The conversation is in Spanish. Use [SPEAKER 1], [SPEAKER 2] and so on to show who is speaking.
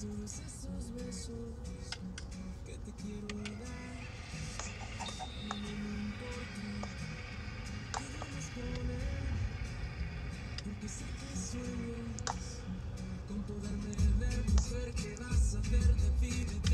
[SPEAKER 1] todos esos besos que te quiero dar. No me importa que duermas con porque sé que sueñas con poderme ver, mujer, que vas a hacer de